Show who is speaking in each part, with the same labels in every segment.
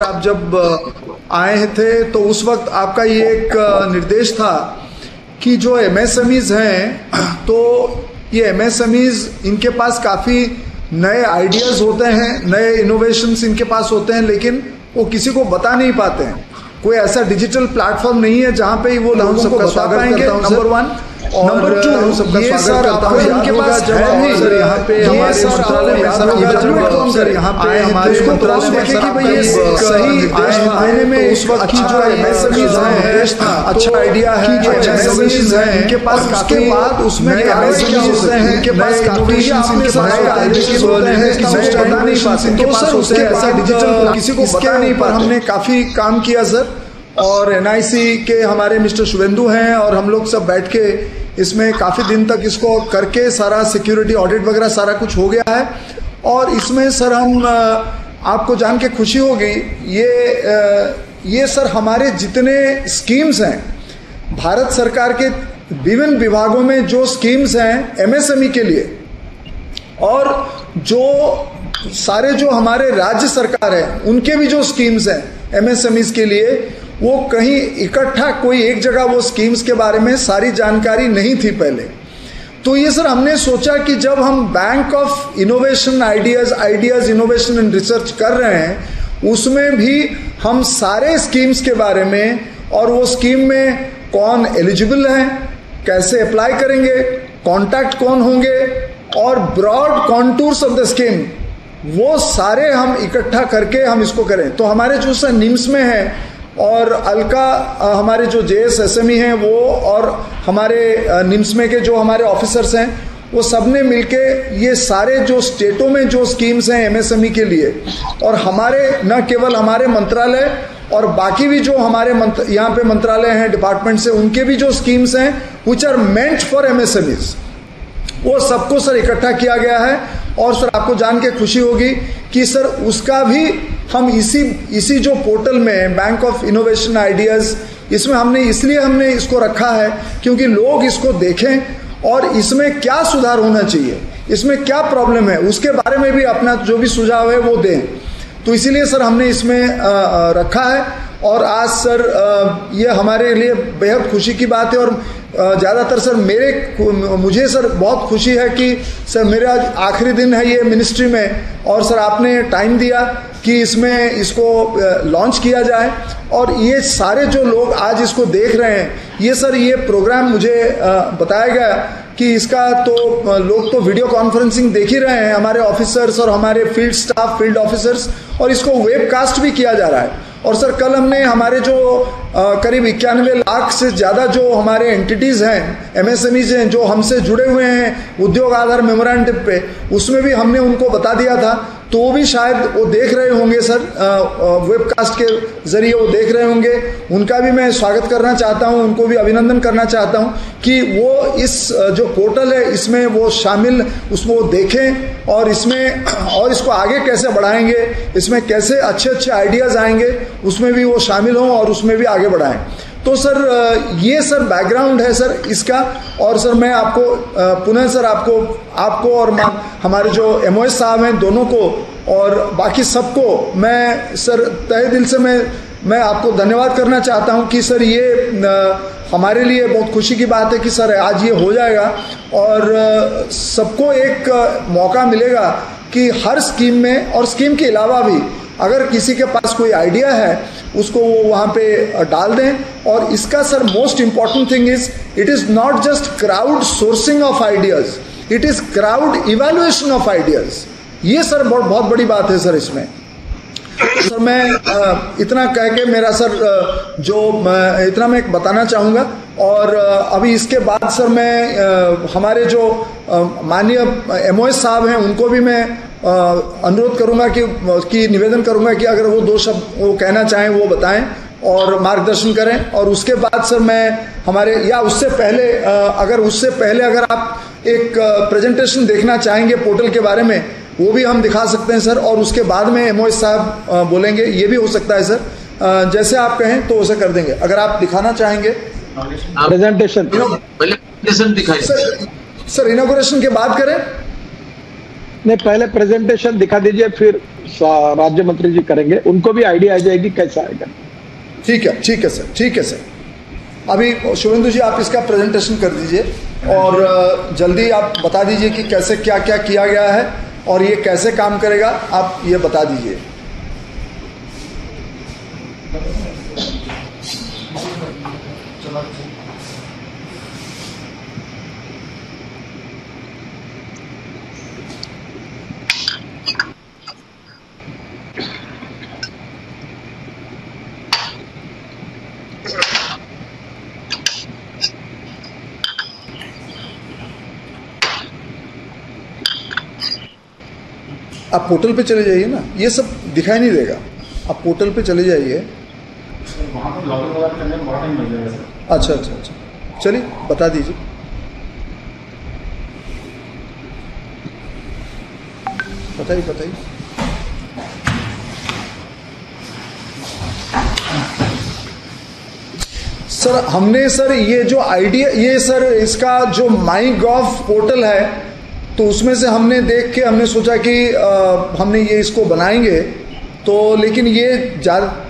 Speaker 1: आप जब आए थे तो उस वक्त आपका ये एक निर्देश था कि जो एमएसएमईज हैं तो ये एमएसएमईज इनके पास काफ़ी नए आइडियाज़ होते हैं नए इनोवेशंस इनके पास होते हैं लेकिन वो किसी को बता नहीं पाते हैं। कोई ऐसा डिजिटल प्लेटफॉर्म नहीं है जहाँ पे वो लोगों को बता पाएँगे नंबर वन नंबर टू सबका ये सर आपको इनके पास जब भी सर यहाँ पे हमारे मंत्रालय में सर इवेलुएट सर यहाँ पे हमारे मंत्रालय में सर कि ये सही आने में उस वक्त की जो एमएसएमईज हैं अच्छा आइडिया है जो एमएसएमईज हैं इनके पास उसके बाद उसमें एमएसएमईज हैं इनके पास इनोवेशंस इनके पास होते हैं किसी को बता नहीं पाते तो सर उसके ऐसा डिजिटल किसी को बता नहीं पर हमने काफ़ी काम किया सर। और एनआईसी के हमारे मिस्टर शुभेंदु हैं और हम लोग सब बैठ के इसमें काफ़ी दिन तक इसको करके सारा सिक्योरिटी ऑडिट वगैरह सारा कुछ हो गया है। और इसमें सर हम आपको जान के खुशी होगी, ये ये सर हमारे जितने स्कीम्स हैं, भारत सरकार के विभिन्न विभागों में जो स्कीम्स हैं एमएसएमई के लिए, और जो सारे जो हमारे राज्य सरकार है, उनके भी जो स्कीम्स हैं एमएसएमईज के लिए वो कहीं इकट्ठा कोई एक जगह वो स्कीम्स के बारे में सारी जानकारी नहीं थी पहले। तो ये सर हमने सोचा कि जब हम bank of innovation ideas ideas innovation and research कर रहे हैं, उसमें भी हम सारे स्कीम्स के बारे में और वो स्कीम में कौन एलिजिबल है, कैसे अप्लाई करेंगे कॉन्टैक्ट कौन होंगे और broad contours of the scheme वो सारे हम इकट्ठा करके हम इसको करें। तो हमारे जो सर निम्स में है और अलका हमारे जो J S S M E हैं, वो और हमारे निम्स में के जो हमारे ऑफिसर्स हैं, वो सबने मिलके ये सारे जो स्टेटों में जो स्कीम्स हैं एमएसएमई के लिए, और हमारे, न केवल हमारे मंत्रालय और बाकी भी जो हमारे यहाँ पे मंत्रालय हैं, डिपार्टमेंट से, उनके भी जो स्कीम्स हैं which are meant for MSMEs वो सबको, सर, इकट्ठा किया गया है, और सर, आपको जान के खुशी होगी कि, सर, उसका भी हम इसी इसी जो पोर्टल में बैंक ऑफ़ इनोवेशन आइडियाज़ इसमें हमने, इसलिए हमने इसको रखा है क्योंकि लोग इसको देखें और इसमें क्या सुधार होना चाहिए, इसमें क्या प्रॉब्लम है, उसके बारे में भी अपना जो भी सुझाव है वो दें। तो इसीलिए सर हमने इसमें रखा है। और आज सर ये हमारे लिए बेहद खुशी की बात है और ज़्यादातर सर मेरे मुझे सर बहुत खुशी है कि सर मेरा आज आखिरी दिन है ये मिनिस्ट्री में और सर आपने टाइम दिया कि इसमें इसको लॉन्च किया जाए और ये सारे जो लोग आज इसको देख रहे हैं, ये सर ये प्रोग्राम मुझे बताया गया कि इसका तो लोग तो वीडियो कॉन्फ्रेंसिंग देख ही रहे हैं, हमारे ऑफिसर्स और हमारे फ़ील्ड स्टाफ फ़ील्ड ऑफिसर्स और इसको वेबकास्ट भी किया जा रहा है। और सर कल हमने हमारे जो आ, करीब इक्यानवे लाख से ज़्यादा जो हमारे एंटिटीज़ हैं एमएसएमईज हैं जो हमसे जुड़े हुए हैं उद्योग आधार मेमोरेंडम पे उसमें भी हमने उनको बता दिया था। तो वो भी शायद वो देख रहे होंगे सर वेबकास्ट के ज़रिए वो देख रहे होंगे। उनका भी मैं स्वागत करना चाहता हूँ, उनको भी अभिनंदन करना चाहता हूँ कि वो इस जो पोर्टल है, इसमें वो शामिल उसको वो देखें और इसमें, और इसको आगे कैसे बढ़ाएँगे, इसमें कैसे अच्छे अच्छे आइडियाज़ आएँगे, उसमें भी वो शामिल हों और उसमें भी आगे बढ़ाएँ। तो सर ये सर बैकग्राउंड है सर इसका। और सर मैं आपको पुनः सर आपको आपको और हमारे जो एम साहब हैं दोनों को और बाकी सबको मैं सर, तहे दिल से मैं मैं आपको धन्यवाद करना चाहता हूँ कि सर ये हमारे लिए बहुत खुशी की बात है कि सर आज ये हो जाएगा। और सबको एक मौका मिलेगा कि हर स्कीम में और स्कीम के अलावा भी अगर किसी के पास कोई आइडिया है, उसको वो वहाँ पे डाल दें। और इसका, sir most important thing is it is not just crowd sourcing of ideas it is crowd evaluation of ideas ये, सर, बहुत बहुत बड़ी बात है, सर, इसमें। सर, मैं इतना कह के मेरा, सर जो इतना मैं बताना चाहूँगा। और अभी इसके बाद, सर, मैं हमारे जो माननीय एम साहब हैं, उनको भी मैं अनुरोध करूँगा कि कि निवेदन करूँगा कि अगर वो दो शब्द वो कहना चाहें वो बताएँ और मार्गदर्शन करें। और उसके बाद सर मैं हमारे या उससे पहले अगर उससे पहले अगर आप एक प्रेजेंटेशन देखना चाहेंगे पोर्टल के बारे में वो भी हम दिखा सकते हैं सर। और उसके बाद में एम साहब बोलेंगे। ये भी हो सकता है सर। जैसे आप कहें तो उसे कर देंगे। अगर आप दिखाना चाहेंगे।
Speaker 2: प्रेजेंटेशन
Speaker 1: सर सर इनोग्रेशन के बाद करें।
Speaker 2: नहीं पहले प्रेजेंटेशन दिखा दीजिए, फिर राज्य मंत्री जी करेंगे। उनको भी आइडिया आ जाएगी कैसा आएगा।
Speaker 1: ठीक है ठीक है सर ठीक है सर अभी शुभेंदु जी, आप इसका प्रेजेंटेशन कर दीजिए और जल्दी आप बता दीजिए कि कैसे क्या क्या किया गया है और ये कैसे काम करेगा, आप ये बता दीजिए। आप पोर्टल पे चले जाइए ना ये सब दिखाई नहीं देगा। आप पोर्टल पे चले जाइए। अच्छा अच्छा अच्छा। चलिए बता दीजिए। बताइए बताइए। सर हमने सर ये जो आइडिया ये सर इसका जो माई गॉफ पोर्टल है तो उसमें से हमने देख के हमने सोचा कि आ, हमने ये इसको बनाएँगे। तो लेकिन ये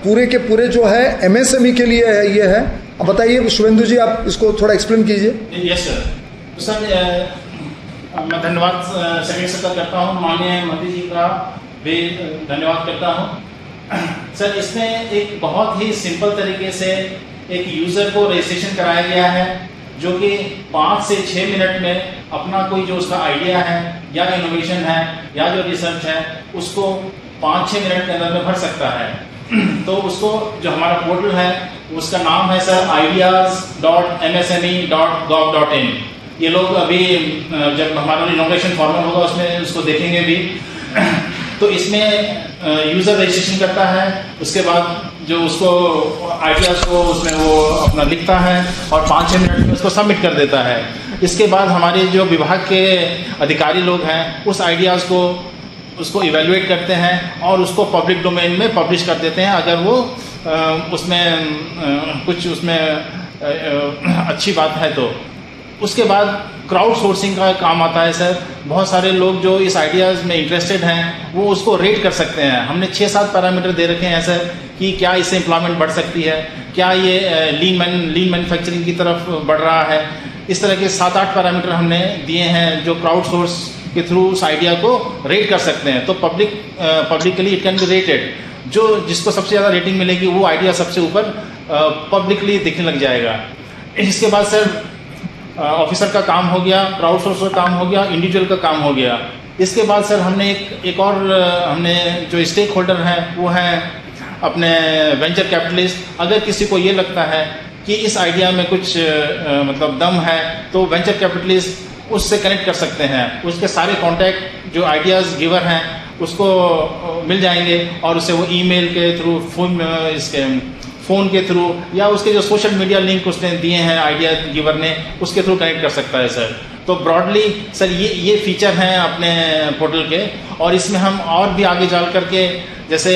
Speaker 1: पूरे के पूरे जो है एमएसएमई के लिए है ये है। अब बताइए शुभेंदु जी आप इसको थोड़ा एक्सप्लेन कीजिए।
Speaker 3: यस सर तो सर मैं धन्यवाद सर करता हूँ। माननीय मंत्री जी का भी धन्यवाद करता हूँ। सर इसमें एक बहुत ही सिंपल तरीके से एक यूज़र को रजिस्ट्रेशन कराया गया है। जो कि पाँच से छः मिनट में अपना कोई जो उसका आइडिया है, या इनोवेशन है, या जो रिसर्च है, उसको पाँच छः मिनट के अंदर में भर सकता है। तो उसको जो हमारा पोर्टल है, उसका नाम है sir ideas dot M S M E dot gov dot in ये लोग अभी जब हमारा इनोवेशन फॉर्मल होगा, उसमें उसको देखेंगे भी। तो इसमें यूज़र रजिस्ट्रेशन करता है, उसके बाद जो उसको आइडियाज़ को उसमें वो अपना लिखता है और पाँच छः मिनट में उसको सबमिट कर देता है। इसके बाद हमारे जो विभाग के अधिकारी लोग हैं, उस आइडियाज़ को, उसको इवेलुएट करते हैं और उसको पब्लिक डोमेन में पब्लिश कर देते हैं। अगर वो उसमें कुछ उसमें अच्छी बात है तो। उसके बाद क्राउड सोर्सिंग का काम आता है सर। बहुत सारे लोग जो इस आइडियाज़ में इंटरेस्टेड हैं, वो उसको रेट कर सकते हैं। हमने छः सात पैरामीटर दे रखे हैं, सर। कि क्या इससे एम्प्लॉयमेंट बढ़ सकती है? क्या ये लीन मैन लीन मैन्युफैक्चरिंग की तरफ़ बढ़ रहा है? इस तरह के सात आठ पैरामीटर हमने दिए हैं जो क्राउड सोर्स के थ्रू उस आइडिया को रेट कर सकते हैं। तो public publicly it can be rated जो, जिसको सबसे ज़्यादा रेटिंग मिलेगी, वो आइडिया सबसे ऊपर पब्लिकली दिखने लग जाएगा। इसके बाद सर ऑफिसर का काम हो गया क्राउड सोर्स का काम हो गया इंडिविजुअल का काम हो गया। इसके बाद सर हमने एक एक और हमने जो स्टेक होल्डर हैं, वो हैं अपने वेंचर कैपिटलिस्ट अगर किसी को ये लगता है कि इस आइडिया में कुछ आ, मतलब दम है तो वेंचर कैपिटलिस्ट उससे कनेक्ट कर सकते हैं। उसके सारे कॉन्टैक्ट जो आइडियाज़ गिवर हैं उसको मिल जाएँगे और उसे वो ईमेल के थ्रू फ़ोन इसके फ़ोन के थ्रू या उसके जो सोशल मीडिया लिंक उसने दिए हैं आइडिया गिवर ने उसके थ्रू कनेक्ट कर सकता है सर तो ब्रॉडली सर ये ये फीचर हैं अपने पोर्टल के और इसमें हम और भी आगे चल करके जैसे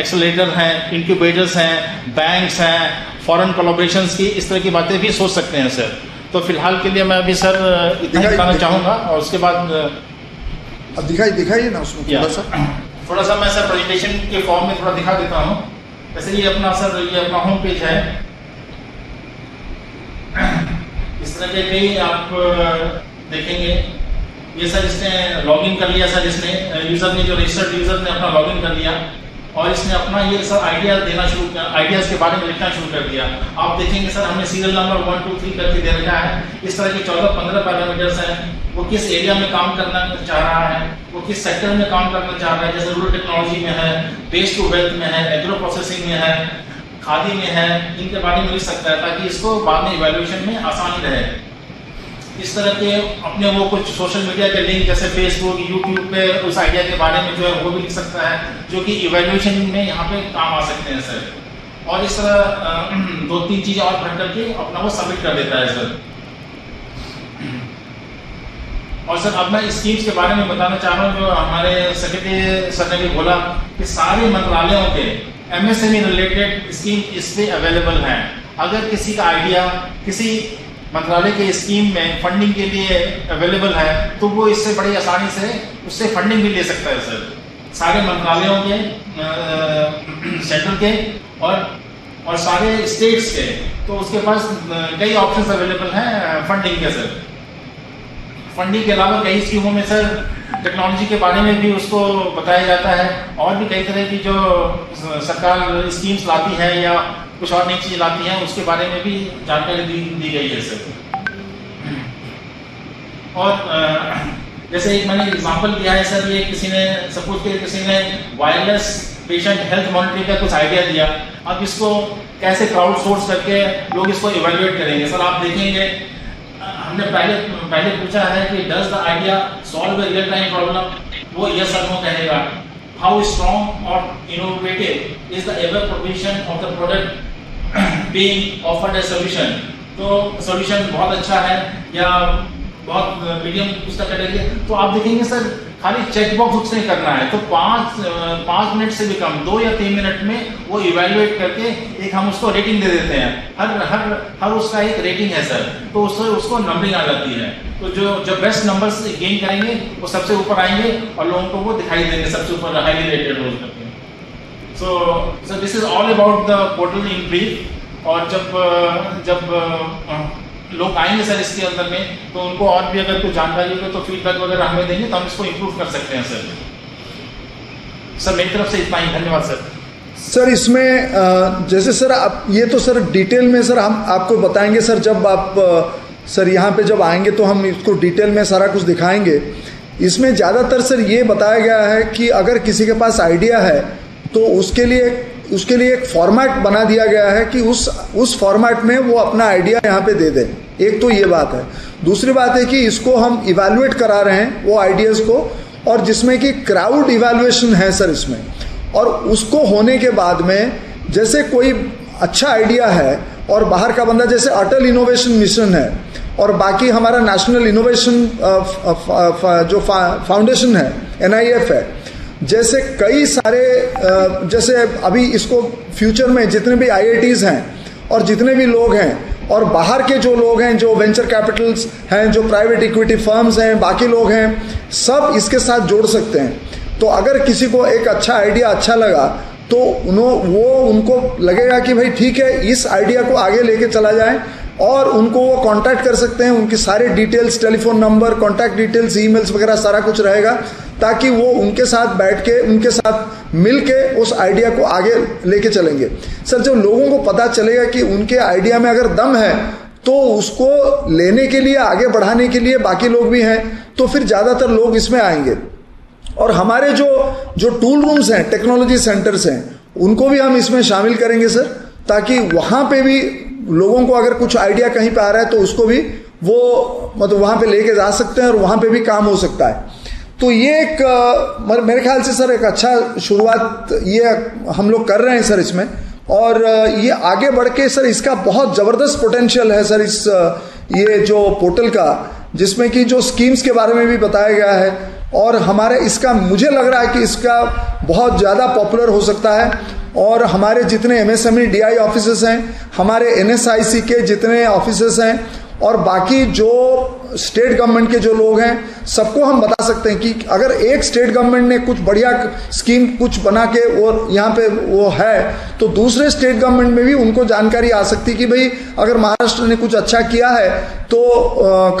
Speaker 3: एक्सलेटर हैं इंक्यूबेटर्स हैं बैंक्स हैं फॉरेन कोलोब्रेशन की इस तरह की बातें भी सोच सकते हैं सर तो फ़िलहाल के लिए मैं अभी सर इतना ही बताना चाहूँगा और उसके बाद
Speaker 1: अब दिखाई दिखाइए ना उसमें थोड़ा सा।
Speaker 3: थोड़ा सा मैं सर प्रेजेंटेशन के फॉर्म में थोड़ा दिखा देता हूँ। वैसे ये अपना सर ये अपना होम पेज है। के कई आप देखेंगे, ये सर इसने लॉगिन कर लिया सर इसने यूज़र ने जो रजिस्टर्ड यूज़र ने अपना लॉगिन कर लिया, और इसने अपना ये सर आइडिया देना शुरू कर आइडियाज़ के बारे में लिखना शुरू कर दिया। आप देखेंगे सर, हमने serial number one two three करके दे रखा है। इस तरह के चौदह, पंद्रह पैरामीटर्स हैं। वो किस एरिया में काम करना चाह रहा है? वो किस सेक्टर में काम करना चाह रहा है? जैसे रूरल टेक्नोलॉजी में है बेस टू वेल्थ में है एग्रो प्रोसेसिंग में है खादी में है, इनके बारे में लिख सकता है ताकि इसको बाद में इवेल्युएशन में आसानी रहे। इस तरह के अपने वो कुछ सोशल मीडिया के लिंक जैसे फेसबुक यूट्यूब पे उस आइडिया के बारे में जो है वो भी लिख सकता है, जो कि इवेल्युएशन में यहाँ पे काम आ सकते हैं सर और इस तरह दो तीन चीज़ें और भर करके अपना वो सबमिट कर देता है सर और सर अब मैं स्कीम्स के बारे में बताना चाह रहा हूँ जो हमारे सेक्रेटरी सर ने भी बोला कि सारे मंत्रालयों के एमएसएमई रिलेटेड स्कीम इस पे अवेलेबल हैं। अगर किसी का आइडिया किसी मंत्रालय के स्कीम में फंडिंग के लिए अवेलेबल है तो वो इससे बड़ी आसानी से उससे फंडिंग भी ले सकता है सर सारे मंत्रालयों के सेंट्रल के और और सारे स्टेट्स के। तो उसके पास कई ऑप्शंस अवेलेबल हैं फंडिंग के सर फंडिंग के अलावा कई स्कीमों में सर टेक्नोलॉजी के बारे में भी उसको बताया जाता है। और भी कई तरह की जो सरकार स्कीम्स लाती है या कुछ और नई चीज़ लाती है, उसके बारे में भी जानकारी दी दी गई है सर। और जैसे एक मैंने एग्जांपल दिया है सर, ये किसी ने सपोज़ के किसी ने वायरलेस पेशेंट हेल्थ मॉनिटरिंग का कुछ आइडिया दिया। अब इसको कैसे क्राउड सोर्स करके लोग इसको इवेल्युएट करेंगे? सर, आप देखेंगे हमने पहले पहले पूछा है कि does the idea solve the real time problem वो यस और नो कहेगा। हाउ स्ट्रॉन्ग और innovative is the ever provision of the product being offered a solution तो सॉल्यूशन बहुत अच्छा है, या बहुत मीडियम उसका कैटेगरी तो आप देखेंगे सर खाली चेक बॉक्स उसने करना है। तो पाँच पाँच मिनट से भी कम, दो या तीन मिनट में वो इवेल्युएट करके एक हम उसको रेटिंग दे देते हैं। हर हर हर उसका एक रेटिंग है सर तो उससे उसको नंबरिंग आ जाती है। तो जो जो बेस्ट नंबर्स गेन करेंगे, वो सबसे ऊपर आएँगे और लोगों को वो दिखाई देंगे, सबसे ऊपर हाईली रेटेड रोल करके। So sir this is all about the portal in brief और जब जब लोग आएँगे सर इसके अंदर में तो उनको और भी अगर कुछ जानकारी होगी तो फीडबैक वगैरह हमें देंगे तो हम इसको इम्प्रूव कर सकते हैं, सर। सर, मेरी तरफ़ से इतना ही। धन्यवाद, सर।
Speaker 1: सर, इसमें जैसे सर, आप, ये तो सर डिटेल में सर हम आपको बताएँगे, सर, जब आप सर, यहाँ पे जब आएँगे तो हम इसको डिटेल में सारा कुछ दिखाएँगे। इसमें ज़्यादातर सर ये बताया गया है कि अगर किसी के पास आइडिया है तो उसके लिए उसके लिए एक फॉर्मेट बना दिया गया है कि उस उस फॉर्मेट में वो अपना आइडिया यहाँ पे दे दें। एक तो ये बात है। दूसरी बात है कि इसको हम इवेलुएट करा रहे हैं, वो आइडियाज़ को, और जिसमें कि क्राउड इवेलुएशन है सर इसमें। और उसको होने के बाद में जैसे कोई अच्छा आइडिया है और बाहर का बंदा जैसे अटल इनोवेशन मिशन है, और बाकी हमारा नेशनल इनोवेशन जो फाउंडेशन है एनआईएफ है जैसे कई सारे जैसे अभी इसको फ्यूचर में जितने भी आई हैं और जितने भी लोग हैं और बाहर के जो लोग हैं, जो वेंचर कैपिटल्स हैं, जो प्राइवेट इक्विटी फर्म्स हैं, बाकी लोग हैं, सब इसके साथ जोड़ सकते हैं। तो अगर किसी को एक अच्छा आइडिया अच्छा लगा तो उन्हों, वो उनको लगेगा कि भाई ठीक है, इस आइडिया को आगे लेके चला जाए और उनको वो कांटेक्ट कर सकते हैं, उनकी सारे details telephone number contact details emails वगैरह, सारा कुछ रहेगा, ताकि वो उनके साथ बैठ के, उनके साथ मिल के उस आइडिया को आगे लेके चलेंगे। सर, जब लोगों को पता चलेगा कि उनके आइडिया में अगर दम है तो उसको लेने के लिए, आगे बढ़ाने के लिए बाकी लोग भी हैं तो फिर ज़्यादातर लोग इसमें आएँगे। और हमारे जो जो टूल रूम्स हैं टेक्नोलॉजी सेंटर्स हैं, उनको भी हम इसमें शामिल करेंगे, सर। ताकि वहाँ पे भी लोगों को अगर कुछ आइडिया कहीं पे आ रहा है तो उसको भी वो मतलब वहाँ पे लेके जा सकते हैं और वहाँ पे भी काम हो सकता है। तो ये एक मेरे ख्याल से सर एक अच्छा शुरुआत ये हम लोग कर रहे हैं सर इसमें। और ये आगे बढ़ के सर इसका बहुत ज़बरदस्त पोटेंशियल है सर इस ये जो पोर्टल का, जिसमें कि जो स्कीम्स के बारे में भी बताया गया है। और हमारे इसका, मुझे लग रहा है कि इसका बहुत ज़्यादा पॉपुलर हो सकता है। और हमारे जितने एमएसएमई डीआई ऑफिसर्स हैं हमारे एनएसआईसी के जितने ऑफिसर्स हैं और बाकी जो स्टेट गवर्नमेंट के जो लोग हैं सबको हम बता सकते हैं कि अगर एक स्टेट गवर्नमेंट ने कुछ बढ़िया स्कीम कुछ बना के वो यहाँ पे वो है तो दूसरे स्टेट गवर्नमेंट में भी उनको जानकारी आ सकती कि भाई अगर महाराष्ट्र ने कुछ अच्छा किया है तो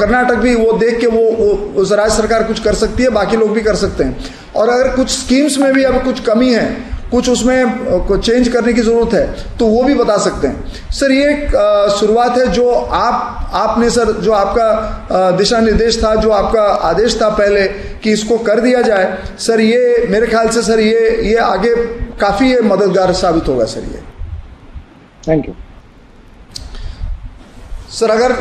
Speaker 1: कर्नाटक भी वो देख के वो, वो राज्य सरकार कुछ कर सकती है बाकी लोग भी कर सकते हैं। और अगर कुछ स्कीम्स में भी अब कुछ कमी है कुछ उसमें चेंज करने की ज़रूरत है तो वो भी बता सकते हैं। सर ये एक शुरुआत है जो आप आपने सर जो आपका दिशा निर्देश था जो आपका आदेश था पहले कि इसको कर दिया जाए सर ये मेरे ख्याल से सर ये ये आगे काफ़ी ये मददगार साबित होगा सर ये।
Speaker 2: थैंक यू
Speaker 1: सर अगर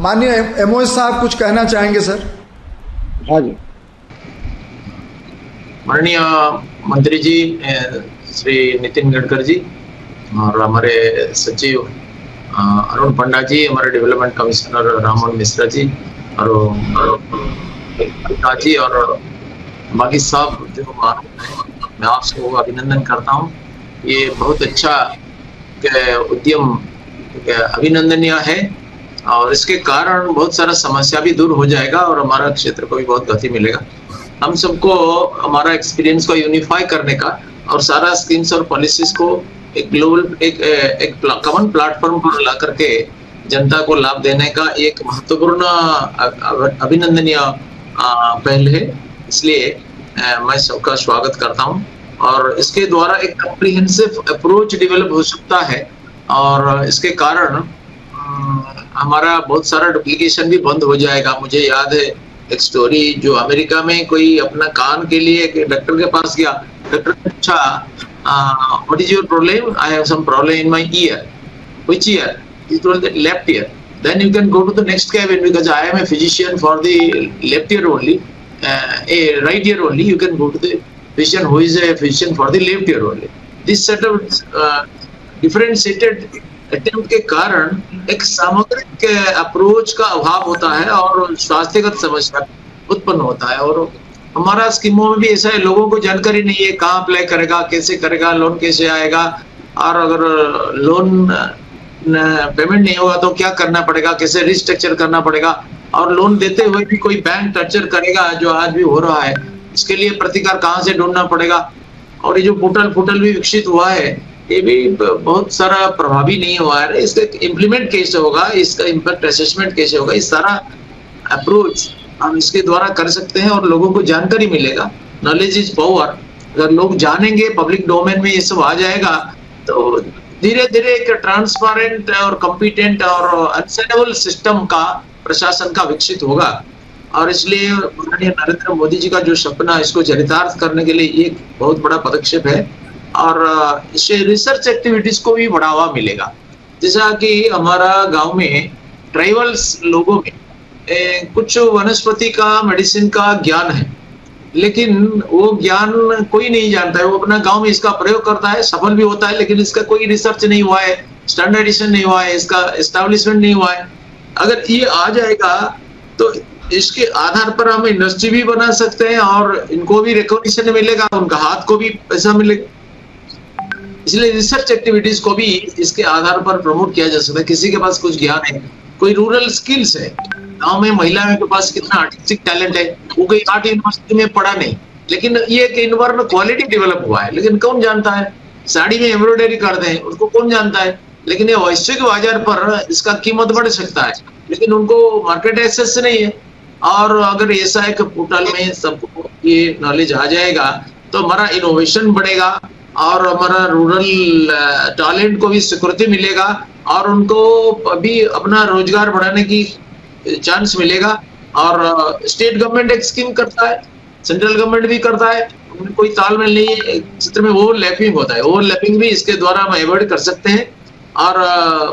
Speaker 1: माननीय एमओ साहब कुछ कहना चाहेंगे सर?
Speaker 2: हाँ जी।
Speaker 4: माननीय मंत्री जी श्री नितिन गडकरी जी और हमारे सचिव अरुण पंडा जी हमारे डेवलपमेंट कमिश्नर रामन मिश्रा जी और जी और बाकी सब जो मैं आपको अभिनंदन करता हूँ। ये बहुत अच्छा उद्यम अभिनंदनीय है, और इसके कारण बहुत सारा समस्या भी दूर हो जाएगा और हमारा क्षेत्र को भी बहुत गति मिलेगा। हम सबको हमारा एक्सपीरियंस को यूनिफाई करने का और सारा स्कीम्स और पॉलिसीज़ को एक ग्लोबल एक एक कॉमन प्लेटफॉर्म पर ला करके जनता को लाभ देने का एक महत्वपूर्ण अभिनंदनीय पहल है। इसलिए मैं सबका स्वागत करता हूँ। और इसके द्वारा एक कॉम्प्रिहेंसिव अप्रोच डेवलप हो सकता है। और इसके कारण, हमारा बहुत सारा डुप्लीकेशन भी बंद हो जाएगा। मुझे याद है एक स्टोरी जो अमेरिका में कोई अपना कान के लिए डॉक्टर के पास गया डॉक्टर पूछा what is your problem I have some problem in my ear which ear that left ear then you can go to the next cabin because i am a physician for the left ear only uh, a right ear only you can go to the physician who is a physician for the left ear only this set of uh, differentiated attempt के कारण एक सामग्रिक approach का अभाव होता है और स्वास्थ्यगत समस्या उत्पन्न होता है और हमारा स्कीमों में भी ऐसा है, लोगों को जानकारी नहीं है कहाँ अप्लाई करेगा, कैसे करेगा लोन कैसे आएगा और अगर लोन पेमेंट नहीं होगा तो क्या करना पड़ेगा, कैसे रिस्ट्रक्चर करना पड़ेगा और लोन देते हुए भी कोई बैंक टर्चर करेगा जो आज भी हो रहा है, इसके लिए प्रतिकार कहाँ से ढूंढना पड़ेगा? और ये जो पोर्टल पोर्टल भी विकसित हुआ है ये भी बहुत सारा प्रभावी नहीं हुआ है। इसका इम्प्लीमेंट कैसे होगा? इसका इम्पैक्ट असेसमेंट कैसे होगा? इस सारा अप्रोच हम इसके द्वारा कर सकते हैं और लोगों को जानकारी मिलेगा। नॉलेज इज़ पावर अगर लोग जानेंगे पब्लिक डोमेन में ये सब आ जाएगा तो धीरे धीरे एक ट्रांसपेरेंट और कॉम्पिटेंट और अनसेनेबल सिस्टम का प्रशासन का विकसित होगा। और इसलिए माननीय नरेंद्र मोदी जी का जो सपना इसको चरितार्थ करने के लिए एक बहुत बड़ा पदक्षेप है। और इससे रिसर्च एक्टिविटीज़ को भी बढ़ावा मिलेगा। जैसा कि हमारा गाँव में ट्राइबल्स लोगों में ए, कुछ वनस्पति का मेडिसिन का ज्ञान है। लेकिन वो ज्ञान कोई नहीं जानता है। वो अपना गाँव में इसका प्रयोग करता है सफल भी होता है लेकिन इसका कोई रिसर्च नहीं हुआ है स्टैंडर्डाइजेशन नहीं हुआ है इसका एस्टेब्लिशमेंट नहीं हुआ है। अगर ये आ जाएगा तो इसके आधार पर हम इंडस्ट्री भी बना सकते हैं और इनको भी रिकॉग्निशन मिलेगा उनका हाथ को भी पैसा मिलेगा इसलिए रिसर्च एक्टिविटीज़ को भी इसके आधार पर प्रमोट किया जा सकता है। किसी के पास कुछ ज्ञान है, कोई रूरल स्किल्स है, गाँव में महिलाओं के पास कितना आर्टिस्टिक टैलेंट है, वो कोई आर्ट यूनिवर्सिटी में पढ़ा नहीं। लेकिन ये एक इन्वायरमेंट क्वालिटी डेवलप हुआ है। लेकिन कौन जानता है? साड़ी में एम्ब्रॉयडरी करते हैं उसको कौन जानता है? लेकिन ये वैश्विक बाज़ार पर इसका कीमत बढ़ सकता है। लेकिन उनको मार्केट एक्सेस नहीं है। और अगर ऐसा एक पोर्टल में सबको ये नॉलेज आ जाएगा तो हमारा इनोवेशन बढ़ेगा। और हमारा रूरल टैलेंट को भी स्वीकृति मिलेगा और उनको अभी अपना रोज़गार बढ़ाने की चांस मिलेगा। और स्टेट गवर्नमेंट एक स्कीम करता है सेंट्रल गवर्नमेंट भी करता है कोई तालमेल नहीं है क्षेत्र में ओवरलैपिंग होता है। ओवरलैपिंग भी इसके द्वारा हम अवॉइड कर सकते हैं और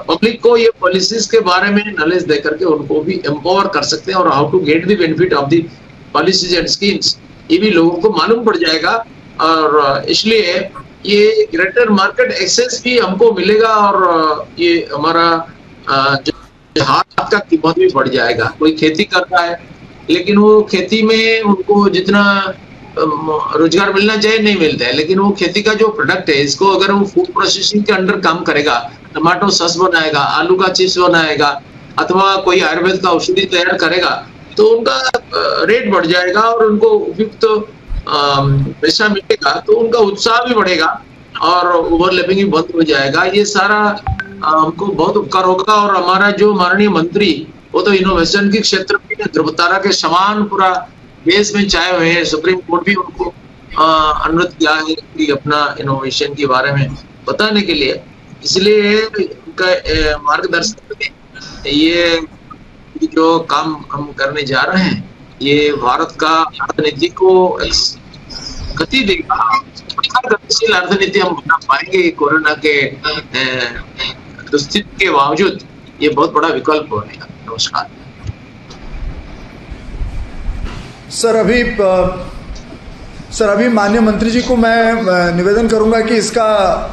Speaker 4: पब्लिक को ये पॉलिसीज़ के बारे में नॉलेज दे करके उनको भी एम्पावर कर सकते हैं और how to get the benefit of the policies and schemes ये भी लोगों को मालूम पड़ जाएगा और इसलिए ये ग्रेटर मार्केट एक्सेस भी हमको मिलेगा और ये हमारा हाथ का कीमत भी बढ़ जाएगा। कोई खेती करता है, लेकिन वो खेती में उनको जितना रोज़गार मिलना चाहिए, नहीं मिलता है। लेकिन वो खेती का जो प्रोडक्ट है, इसको अगर वो फ़ूड प्रोसेसिंग के अंडर काम करेगा, टमाटो सस बनाएगा, आलू का चिप्स बनाएगा, अथवा कोई आयुर्वेद का औषधि तैयार करेगा तो उनका रेट बढ़ जाएगा और उनको उपयुक्त तो पैसा मिलेगा तो उनका उत्साह भी बढ़ेगा और ओवरलैपिंग भी बंद हो जाएगा। ये सारा हमको बहुत उपकार होगा और हमारा जो माननीय मंत्री, वो तो इनोवेशन के क्षेत्र में, ध्रुवतारा के समान पूरा देश में चाहे हुए हैं। सुप्रीम कोर्ट भी उनको अनुरोध किया है कि अपना इनोवेशन के बारे में बताने के लिए। इसलिए उनका मार्गदर्शन ये जो काम हम करने जा रहे हैं, ये भारत का अर्थनीति को गति देगा गतिशील अर्थनीति हम बना पाएँगे कोरोना के दुस्थिति के बावजूद ये बहुत बड़ा विकल्प बनेगा नमस्कार।
Speaker 1: सर अभी सर अभी माननीय मंत्री जी को मैं निवेदन करूँगा कि इसका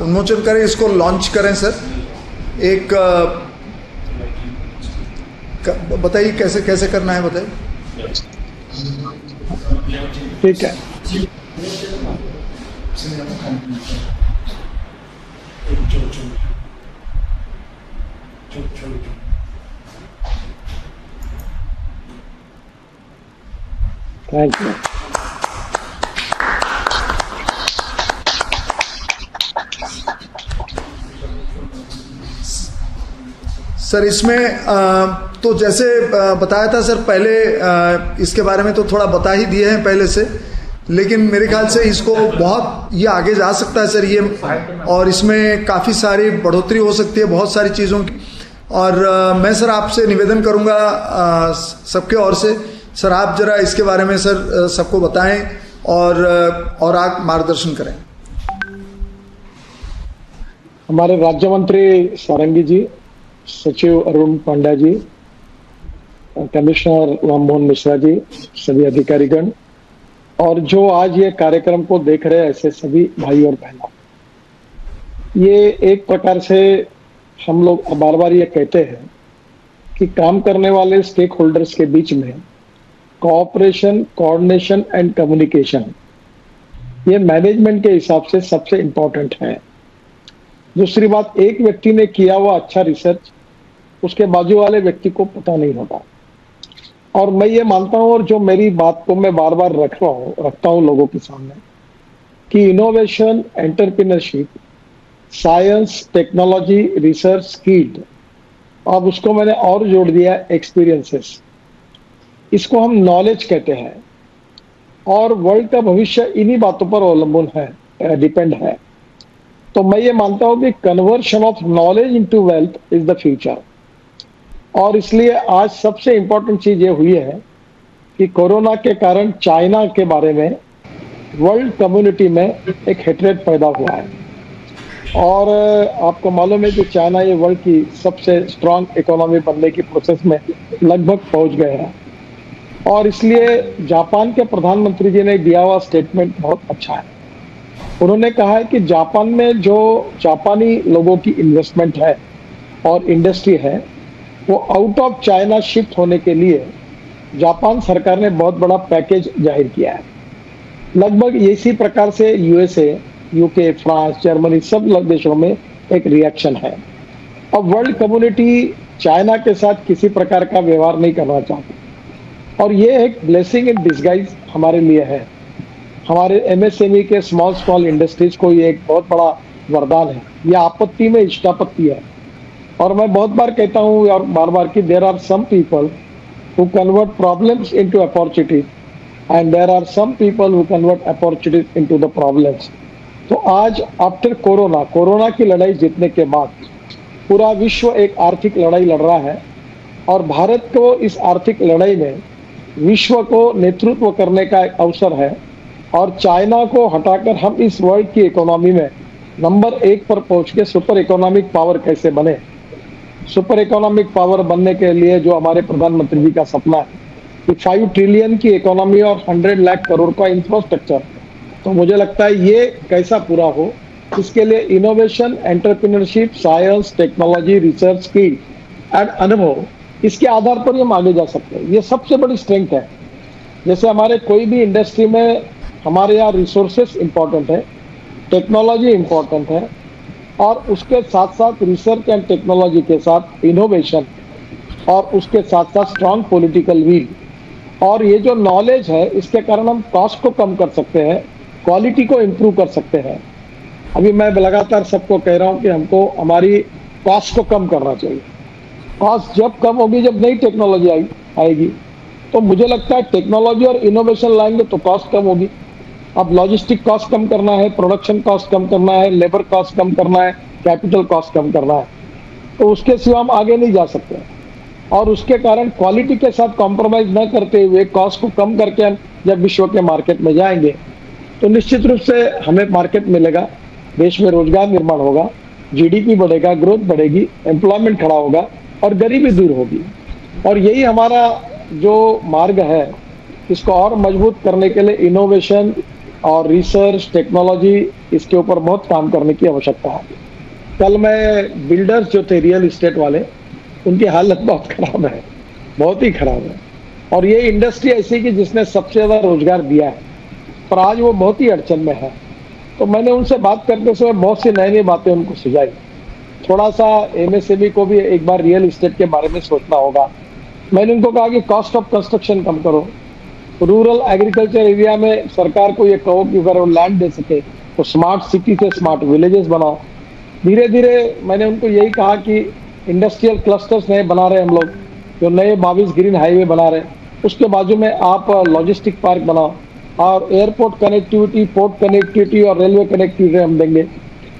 Speaker 1: उन्मोचन करें इसको लॉन्च करें सर। एक बताइए कैसे कैसे करना है बताइए।
Speaker 2: ठीक है।
Speaker 1: सर इसमें तो जैसे बताया था, सर, पहले इसके बारे में तो थोड़ा बता ही दिए हैं पहले से। लेकिन मेरे ख्याल से इसको बहुत ये आगे जा सकता है सर ये और इसमें काफ़ी सारी बढ़ोतरी हो सकती है बहुत सारी चीज़ों की। और अ, मैं सर आपसे निवेदन करूँगा सबके ओर से। सर आप जरा इसके बारे में सर सबको बताएँ और और आप मार्गदर्शन करें।
Speaker 2: हमारे राज्य मंत्री सारंगी जी सचिव अरुण पांड्या जी कमिश्नर राममोहन मिश्रा जी सभी अधिकारीगण और जो आज ये कार्यक्रम को देख रहे ऐसे सभी भाई और बहनों, ये एक प्रकार से हम लोग बार बार ये कहते हैं कि काम करने वाले स्टेक होल्डर्स के बीच में कोऑपरेशन कोऑर्डिनेशन एंड कम्युनिकेशन ये मैनेजमेंट के हिसाब से सबसे इम्पोर्टेंट है। दूसरी बात, एक व्यक्ति ने किया हुआ अच्छा रिसर्च उसके बाजू वाले व्यक्ति को पता नहीं होता और मैं ये मानता हूँ और जो मेरी बात को मैं बार बार रख रहा हूँ, रखता हूँ लोगों के सामने, कि innovation entrepreneurship science technology research skill अब उसको मैंने और जोड़ दिया एक्सपीरियंसेस इसको हम नॉलेज कहते हैं। और वर्ल्ड का भविष्य इन्हीं बातों पर अवलंबन है डिपेंड है। तो मैं ये मानता हूँ कि conversion of knowledge into wealth is the future और इसलिए आज सबसे इम्पोर्टेंट चीज़ ये हुई है कि कोरोना के कारण चाइना के बारे में वर्ल्ड कम्युनिटी में एक हेटरेट पैदा हुआ है। और आपको मालूम है कि चाइना ये वर्ल्ड की सबसे स्ट्रांग इकोनॉमी बनने की प्रोसेस में लगभग पहुँच गए हैं। और इसलिए जापान के प्रधानमंत्री जी ने दिया हुआ स्टेटमेंट बहुत अच्छा है। उन्होंने कहा है कि जापान में जो जापानी लोगों की इन्वेस्टमेंट है और इंडस्ट्री है वो आउट ऑफ़ चाइना शिफ्ट होने के लिए जापान सरकार ने बहुत बड़ा पैकेज ज़ाहिर किया है। लगभग इसी प्रकार से यूएसए यूके फ्रांस जर्मनी सब देशों में एक रिएक्शन है। अब वर्ल्ड कम्युनिटी चाइना के साथ किसी प्रकार का व्यवहार नहीं करना चाहती। और ये एक ब्लेसिंग इन डिस्गाइज हमारे लिए है। हमारे एमएसएमई के स्मॉल स्मॉल इंडस्ट्रीज़ को ये एक बहुत बड़ा वरदान है। ये आपत्ति में इष्टापत्ति है। और मैं बहुत बार कहता हूँ, और बार बार कि there are some people who convert problems into opportunities and there are some people who convert opportunities into the problems तो आज आफ्टर कोरोना कोरोना की लड़ाई जीतने के बाद पूरा विश्व एक आर्थिक लड़ाई लड़ रहा है, और भारत को इस आर्थिक लड़ाई में विश्व को नेतृत्व करने का एक अवसर है, और चाइना को हटाकर हम इस वर्ल्ड की इकोनॉमी में नंबर एक पर पहुँच के सुपर इकोनॉमिक पावर कैसे बने। सुपर इकोनॉमिक पावर बनने के लिए जो हमारे प्रधानमंत्री जी का सपना है, कि फाइव ट्रिलियन की इकोनॉमी और हंड्रेड लाख करोड़ का इंफ्रास्ट्रक्चर तो मुझे लगता है ये कैसा पूरा हो? इसके लिए innovation entrepreneurship science technology research की एंड अनुभव, इसके आधार पर हम आगे जा सकते हैं। ये सबसे बड़ी स्ट्रेंथ है। जैसे हमारे कोई भी इंडस्ट्री में हमारे यहाँ रिसोर्सेस इंपॉर्टेंट है टेक्नोलॉजी इंपॉर्टेंट है और उसके साथ साथ रिसर्च एंड टेक्नोलॉजी के साथ इनोवेशन और उसके साथ साथ स्ट्रांग पॉलिटिकल विल और ये जो नॉलेज है, इसके कारण हम कॉस्ट को कम कर सकते हैं क्वालिटी को इम्प्रूव कर सकते हैं। अभी मैं लगातार सबको कह रहा हूँ कि हमको हमारी कॉस्ट को कम करना चाहिए। कॉस्ट जब कम होगी, जब नई टेक्नोलॉजी आएगी तो मुझे लगता है टेक्नोलॉजी और इनोवेशन लाएँगे तो कॉस्ट कम होगी। अब लॉजिस्टिक कॉस्ट कम करना है प्रोडक्शन कॉस्ट कम करना है लेबर कॉस्ट कम करना है कैपिटल कॉस्ट कम करना है। तो उसके सिवा हम आगे नहीं जा सकते। और उसके कारण क्वालिटी के साथ कॉम्प्रोमाइज न करते हुए कॉस्ट को कम करके हम जब विश्व के मार्केट में जाएँगे तो निश्चित रूप से हमें मार्केट मिलेगा, देश में रोज़गार निर्माण होगा जीडीपी बढ़ेगा ग्रोथ बढ़ेगी एम्प्लॉयमेंट खड़ा होगा और गरीबी दूर होगी। और यही हमारा जो मार्ग है, इसको और मज़बूत करने के लिए इनोवेशन और रिसर्च टेक्नोलॉजी इसके ऊपर बहुत काम करने की आवश्यकता है। कल मैं बिल्डर्स जो थे रियल इस्टेट वाले, उनकी हालत बहुत खराब है, बहुत ही खराब है। और ये इंडस्ट्री ऐसी कि जिसने सबसे ज़्यादा रोज़गार दिया है, पर आज वो बहुत ही अड़चन में है। तो मैंने उनसे बात करते समय बहुत सी नई नई बातें उनको सुझाई। थोड़ा सा एमएसएमई को भी एक बार रियल इस्टेट के बारे में सोचना होगा। मैंने उनको कहा कि कॉस्ट ऑफ़ कंस्ट्रक्शन कम करो। रूरल एग्रीकल्चर एरिया में सरकार को ये कहो कि अगर वो लैंड दे सके तो स्मार्ट सिटी से स्मार्ट विलेजेस बनाओ। धीरे धीरे मैंने उनको यही कहा कि इंडस्ट्रियल क्लस्टर्स नए बना रहे हम लोग, जो नए बाविस ग्रीन हाईवे बना रहे उसके बाजू में आप लॉजिस्टिक पार्क बनाओ और एयरपोर्ट कनेक्टिविटी पोर्ट कनेक्टिविटी और रेलवे कनेक्टिविटी हम देंगे।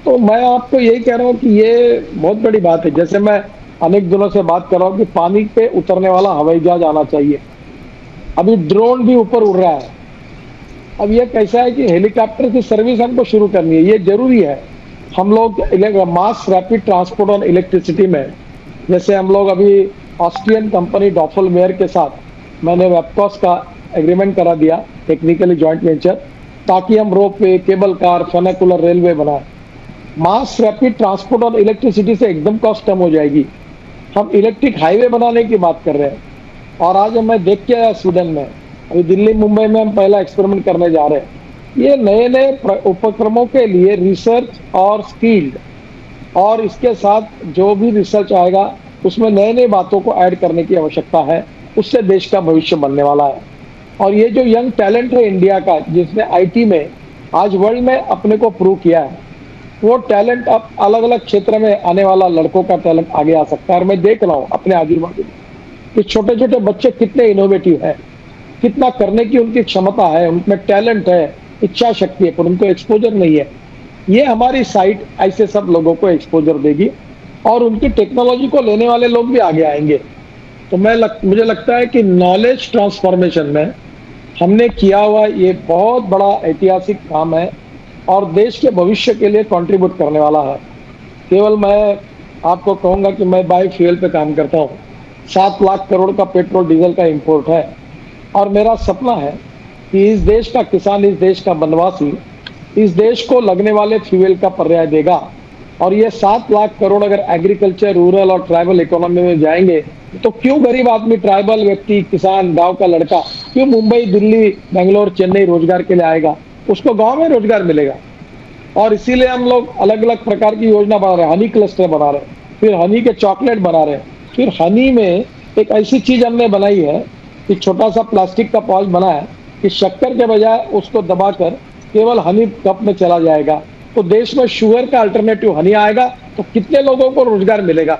Speaker 2: तो मैं आपको यही कह रहा हूँ कि ये बहुत बड़ी बात है। जैसे मैं अनेक दिनों से बात कर रहा हूँ कि पानी पे उतरने वाला हवाई जहाज़ आना चाहिए। अभी ड्रोन भी ऊपर उड़ रहा है। अब यह कैसा है कि हेलीकॉप्टर की सर्विस हमको शुरू करनी है, ये ज़रूरी है। हम लोग mass rapid transport on electricity में, जैसे हम लोग अभी ऑस्ट्रियन कंपनी डॉफल मेयर के साथ मैंने वेबकॉस का एग्रीमेंट करा दिया टेक्निकली जॉइंट वेंचर ताकि हम ropeway cable car funicular railway बनाए। Mass rapid transport on electricity से एकदम कॉस्ट कम हो जाएगी। हम इलेक्ट्रिक हाईवे बनाने की बात कर रहे हैं। और आज मैं देख के आया स्वीडन में। अभी दिल्ली, मुंबई में हम पहला एक्सपेरिमेंट करने जा रहे हैं। ये नए नए उपक्रमों के लिए रिसर्च और स्किल्ड और इसके साथ जो भी रिसर्च आएगा, उसमें नए नए बातों को ऐड करने की आवश्यकता है। उससे देश का भविष्य बनने वाला है। और ये जो यंग टैलेंट है इंडिया का, जिसने आईटी में, आज वर्ल्ड में अपने को प्रूव किया है। वो टैलेंट अब अलग अलग क्षेत्र में आने वाला लड़कों का टैलेंट आगे आ सकता है। और मैं देख रहा हूँ अपने आजू बाजू में। कि छोटे छोटे बच्चे कितने इनोवेटिव है कितना करने की उनकी क्षमता है उनमें टैलेंट है इच्छा शक्ति है पर उनको एक्सपोजर नहीं है। ये हमारी साइट ऐसे सब लोगों को एक्सपोजर देगी और उनकी टेक्नोलॉजी को लेने वाले लोग भी आगे आएँगे। तो मैं लग, मुझे लगता है कि नॉलेज ट्रांसफॉर्मेशन में हमने किया हुआ ये बहुत बड़ा ऐतिहासिक काम है और देश के भविष्य के लिए कंट्रीब्यूट करने वाला है। केवल मैं आपको कहूँगा कि मैं बायो फ्यूल पे काम करता हूँ। सात लाख करोड़ का पेट्रोल डीजल का इंपोर्ट है। और मेरा सपना है कि इस देश का किसान, इस देश का वनवासी इस देश को लगने वाले फ्यूल का पर्याय देगा। और ये सात लाख करोड़ अगर एग्रीकल्चर, रूरल और ट्राइबल इकोनॉमी में जाएँगे तो क्यों गरीब आदमी, ट्राइबल व्यक्ति, किसान, गाँव का लड़का, क्यों मुंबई, दिल्ली, बेंगलोर, चेन्नई रोज़गार के लिए आएगा? उसको गाँव में रोज़गार मिलेगा। और इसीलिए हम लोग अलग अलग प्रकार की योजना बना रहे हैं। हनी क्लस्टर बना रहे हैं। फिर हनी के चॉकलेट बना रहे हैं। फिर हनी में एक ऐसी चीज़ हमने बनाई है कि छोटा सा प्लास्टिक का पॉल बना है कि शक्कर के बजाय उसको दबाकर केवल हनी कप में चला जाएगा। तो देश में शुगर का अल्टरनेटिव हनी आएगा तो कितने लोगों को रोज़गार मिलेगा?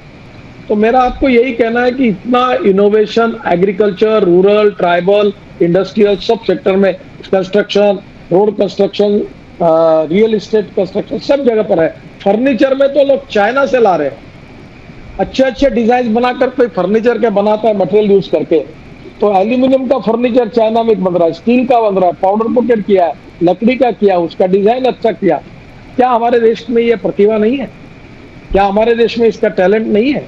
Speaker 2: तो मेरा आपको यही कहना है कि इतना innovation agriculture rural tribal industrial सब सेक्टर में construction road construction real estate construction सब जगह पर है। फर्नीचर में तो लोग चाइना से ला रहे हैं। अच्छे अच्छे डिज़ाइन बनाकर कोई फर्नीचर के बनाता है मटेरियल यूज़ करके। तो एल्यूमिनियम का फर्नीचर चाइना में बन रहा है स्टील का बन रहा है पाउडर पोकेट किया है, लकड़ी का किया उसका डिज़ाइन अच्छा किया। क्या हमारे देश में ये प्रतिभा नहीं है? क्या हमारे देश में इसका टैलेंट नहीं है?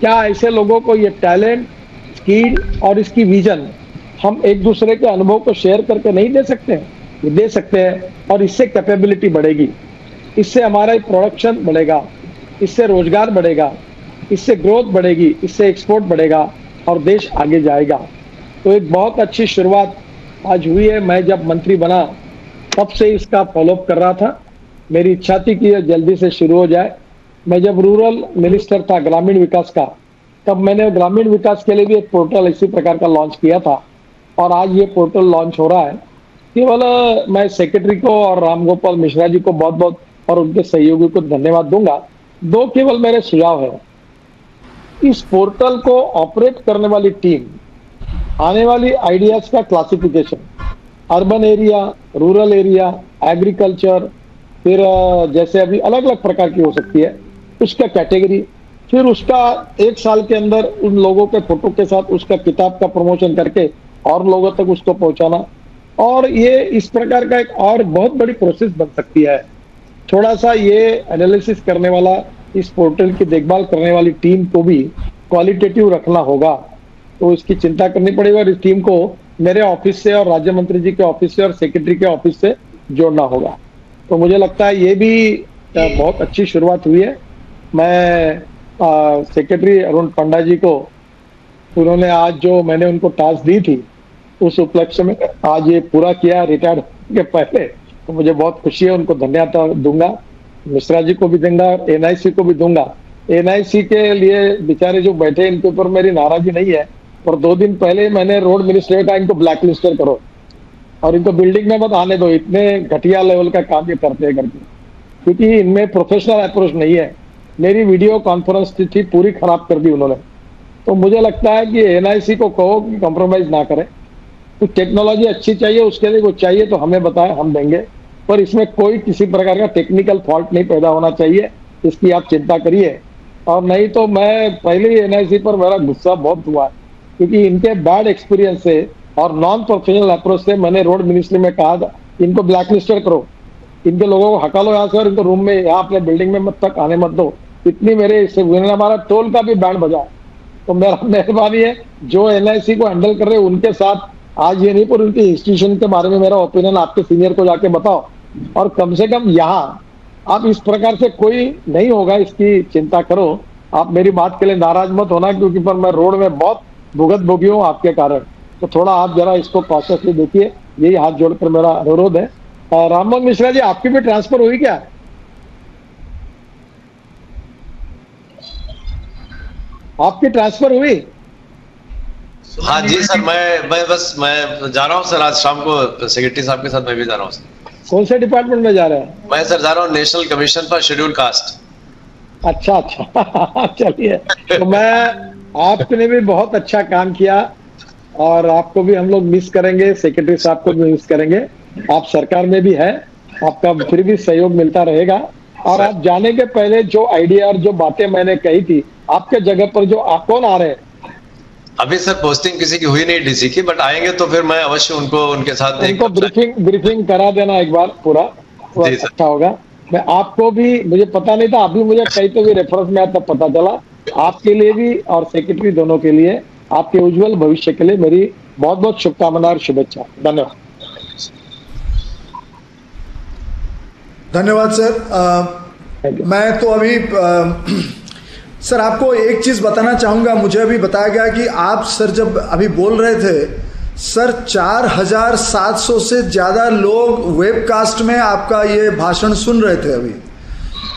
Speaker 2: क्या ऐसे लोगों को ये टैलेंट स्किल और इसकी विजन हम एक दूसरे के अनुभव को शेयर करके नहीं दे सकते? हैं दे सकते हैं और इससे कैपेबिलिटी बढ़ेगी। इससे हमारा प्रोडक्शन बढ़ेगा, इससे रोज़गार बढ़ेगा। इससे ग्रोथ बढ़ेगी, इससे एक्सपोर्ट बढ़ेगा और देश आगे जाएगा। तो एक बहुत अच्छी शुरुआत आज हुई है। मैं जब मंत्री बना, तब से इसका फॉलोअप कर रहा था। मेरी इच्छा थी कि यह जल्दी से शुरू हो जाए। मैं जब रूरल मिनिस्टर था, ग्रामीण विकास का, तब मैंने ग्रामीण विकास के लिए भी एक पोर्टल इसी प्रकार का लॉन्च किया था। और आज ये पोर्टल लॉन्च हो रहा है। केवल मैं सेक्रेटरी को और रामगोपाल मिश्रा जी को बहुत बहुत और उनके सहयोगी को धन्यवाद दूँगा। दो केवल मेरे सुझाव है। इस पोर्टल को ऑपरेट करने वाली टीम, आने वाली आइडियाज़ का classification, urban area, rural area, agriculture, फिर जैसे अभी अलग अलग प्रकार की हो सकती है, उसका कैटेगरी, फिर उसका एक साल के अंदर उन लोगों के फ़ोटो के साथ उसका किताब का प्रमोशन करके और लोगों तक उसको पहुंचाना। और ये इस प्रकार का एक और बहुत बड़ी प्रोसेस बन सकती है। थोड़ा सा ये एनालिसिस करने वाला इस पोर्टल की देखभाल करने वाली टीम को भी क्वालिटेटिव रखना होगा। तो इसकी चिंता करनी पड़ेगी और इस टीम को मेरे ऑफ़िस से और राज्य मंत्री जी के ऑफ़िस से और सेक्रेटरी के ऑफ़िस से जोड़ना होगा। तो मुझे लगता है ये भी बहुत अच्छी शुरुआत हुई है। मैं सेक्रेटरी अरुण पंडा जी को उन्होंने आज जो मैंने उनको टास्क दी थी उस उपलक्ष्य में आज ये पूरा किया रिटायर्ड के पहले। तो मुझे बहुत खुशी है उनको धन्यवाद दूँगा। मिश्रा जी को भी दूँगा, एनआईसी को भी दूँगा। एनआईसी के लिए बेचारे जो बैठे इनके ऊपर मेरी नाराज़गी नहीं है और दो दिन पहले मैंने रोड मिनिस्टर का इनको ब्लैक लिस्टर करो और इनको बिल्डिंग में मत आने दो, इतने घटिया लेवल का काम ये करते हैं करके। क्योंकि इनमें प्रोफेशनल अप्रोच नहीं है। मेरी वीडियो कॉन्फ्रेंस थी, पूरी खराब कर दी उन्होंने। तो मुझे लगता है कि एनआईसी को कहो कि कॉम्प्रोमाइज ना करें। तो टेक्नोलॉजी अच्छी चाहिए, उसके लिए कुछ चाहिए तो हमें बताएँ, हम देंगे। पर इसमें कोई किसी प्रकार का टेक्निकल फॉल्ट नहीं पैदा होना चाहिए। इसकी आप चिंता करिए। और नहीं तो मैं पहले ही एनआईसी पर मेरा गुस्सा बहुत हुआ। क्योंकि इनके बैड एक्सपीरियंस से और नॉन प्रोफेशनल अप्रोच से मैंने रोड मिनिस्ट्री में कहा था, इनको ब्लैकलिस्टेड करो। इनके लोगों को हका लो यहाँ से और इनको रूम में, यहाँ अपने बिल्डिंग में मत तक आने मत दो। इतनी मेरे इससे हमारा टोल का भी बैंड बजा। तो मेरा मेहरबानी है। जो एल को हैंडल कर रहे उनके साथ आज ये नहीं, पर उनकी इंस्टीट्यूशन के बारे में मेरा ओपिनियन आपके सीनियर को जाके बताओ। और कम से कम यहाँ आप इस प्रकार से कोई नहीं होगा इसकी चिंता करो। आप मेरी बात के लिए नाराज़ मत होना, क्योंकि पर मैं रोड में बहुत भुगत भोगी हूँ आपके कारण। तो थोड़ा आप जरा इसको कॉशियसली देखिए। यही हाथ जोड़कर मेरा अनुरोध है। राममोहन मिश्रा जी, आपकी भी ट्रांसफ़र हुई क्या? आपकी ट्रांसफ़र हुई?
Speaker 5: हाँ जी सर, मैं मैं बस, मैं जा रहा हूँ सर। आज शाम को सेक्रेटरी साहब के साथ मैं भी जा रहा हूँ
Speaker 2: कौन से डिपार्टमेंट में जा रहे हैं?
Speaker 5: मैं सर जा रहा हूँ national commission for schedule caste
Speaker 2: अच्छा अच्छा। चलिए तो मैं आपने भी बहुत अच्छा काम किया और आपको भी हम लोग मिस करेंगे सेक्रेटरी साहब को भी मिस करेंगे। आप सरकार में भी है आपका फिर भी सहयोग मिलता रहेगा। और आप जाने के पहले जो आइडिया और जो बातें मैंने कही थी आपके जगह पर जो आप कौन आ रहे हैं?
Speaker 5: अभी सर पोस्टिंग किसी की हुई नहीं डीसी की बट आएँगे तो फिर मैं अवश्य उनको उनके साथ
Speaker 2: उनको ब्रीफिंग ब्रीफिंग करा देना एक बार पूरा। अच्छा होगा। मैं आपको भी मुझे पता नहीं था अभी मुझे कहीं तो भी रेफरेंस में आया तब पता चला। आपके लिए भी और सेक्रेटरी दोनों के लिए आपके उज्जवल भविष्य के लिए मेरी बहुत बहुत शुभकामना और शुभेच्छा। धन्यवाद।
Speaker 1: धन्यवाद सर। आ, मैं तो अभी आ, सर आपको एक चीज़ बताना चाहूँगा। मुझे अभी बताया गया कि आप सर जब अभी बोल रहे थे सर चार हज़ार सात सौ से ज़्यादा लोग वेबकास्ट में आपका ये भाषण सुन रहे थे अभी।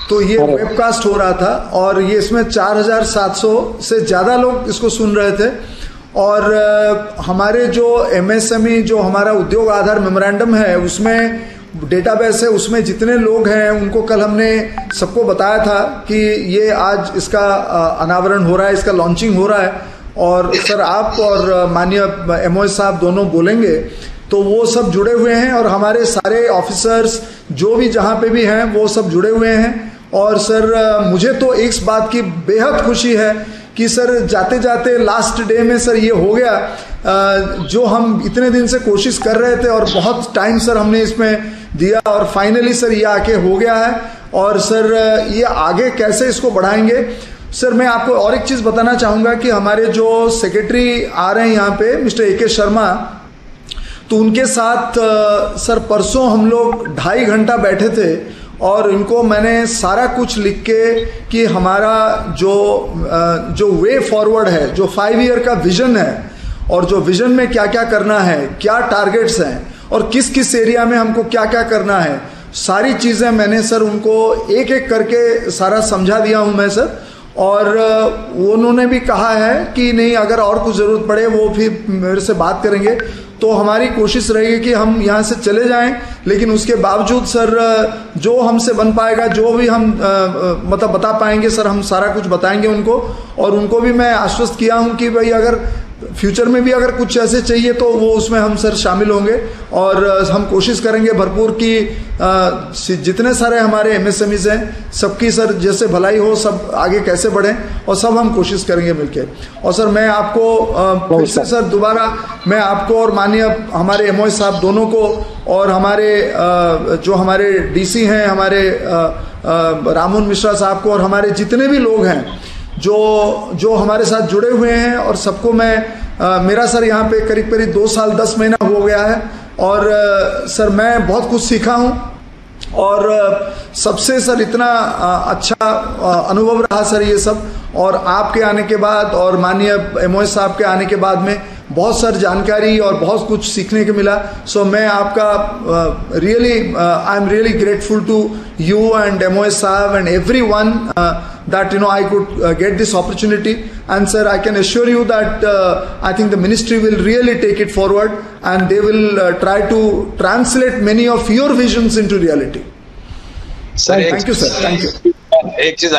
Speaker 1: तो ये वेबकास्ट हो रहा था और ये इसमें चार हज़ार सात सौ से ज़्यादा लोग इसको सुन रहे थे। और हमारे जो एमएसएमई जो हमारा उद्योग आधार मेमोरेंडम है उसमें डेटाबेस है, उसमें जितने लोग हैं, उनको कल हमने सबको बताया था कि ये आज इसका अनावरण हो रहा है, इसका लॉन्चिंग हो रहा है। और सर, आप और माननीय एम साहब दोनों बोलेंगे तो वो सब जुड़े हुए हैं और हमारे सारे ऑफिसर्स जो भी जहाँ पे भी हैं, वो सब जुड़े हुए हैं। और सर मुझे तो एक बात की बेहद खुशी है कि सर जाते जाते लास्ट डे में सर ये हो गया। जो हम इतने दिन से कोशिश कर रहे थे और बहुत टाइम सर हमने इसमें दिया और फाइनली सर ये आके हो गया है। और सर, ये आगे कैसे इसको बढ़ाएँगे? सर, मैं आपको और एक चीज़ बताना चाहूँगा कि हमारे जो सेक्रेटरी आ रहे हैं यहाँ पे, मिस्टर ए के शर्मा तो उनके साथ, सर, परसों हम लोग ढाई घंटा बैठे थे और इनको मैंने सारा कुछ लिख के कि हमारा जो जो वे फॉरवर्ड है, जो फाइव ईयर का विजन है, और जो विजन में क्या क्या करना है, क्या टारगेट्स हैं और किस किस एरिया में हमको क्या क्या करना है, सारी चीज़ें मैंने सर उनको एक एक करके सारा समझा दिया हूँ मैं सर। और उन्होंने भी कहा है कि नहीं, अगर और कुछ ज़रूरत पड़े, वो फिर मेरे से बात करेंगे। तो हमारी कोशिश रहेगी कि हम यहाँ से चले जाएँ, लेकिन उसके बावजूद सर जो हमसे बन पाएगा, जो भी हम मतलब बता पाएँगे सर, हम सारा कुछ बताएँगे उनको। और उनको भी मैं आश्वस्त किया हूँ कि भाई अगर फ्यूचर में भी अगर कुछ ऐसे चाहिए तो वो उसमें हम सर शामिल होंगे और हम कोशिश करेंगे भरपूर कि जितने सारे हमारे एमएसएमईज हैं सबकी सर जैसे भलाई हो सब आगे कैसे बढ़े और सब हम कोशिश करेंगे मिलके। और सर मैं आपको फिर से सर। दोबारा मैं आपको और माननीय हमारे एम साहब दोनों को और हमारे जो हमारे डीसी हैं हमारे रामोन मिश्रा साहब को और हमारे जितने भी लोग हैं जो जो हमारे साथ जुड़े हुए हैं और सबको मैं आ, मेरा सर यहाँ पे करीब करीब दो साल दस महीना हो गया है और आ, सर मैं बहुत कुछ सीखा हूँ और आ, सबसे सर इतना आ, अच्छा अनुभव रहा सर ये सब और आपके आने के बाद और माननीय एम साहब के आने के बाद में बहुत सारी जानकारी और बहुत कुछ सीखने को मिला। सो so, मैं आपका really I am really grateful to you and M साहब and everyone that you know I could get this opportunity and sir I can assure you that I think the ministry will really take it forward and they will try to translate many of your visions into reality
Speaker 5: sir
Speaker 1: thank you sir thank you
Speaker 5: एक चीज़